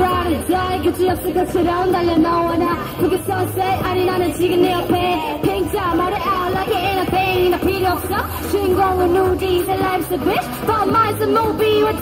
Ride or die, 그치 없을 것처럼 달려나오나 그게 sunset 아니 you 지금 내 옆에 팽자 말해 out like it in a pain 나 필요 없어 주인공은 우리 이제 life's a bitch But mine's a movie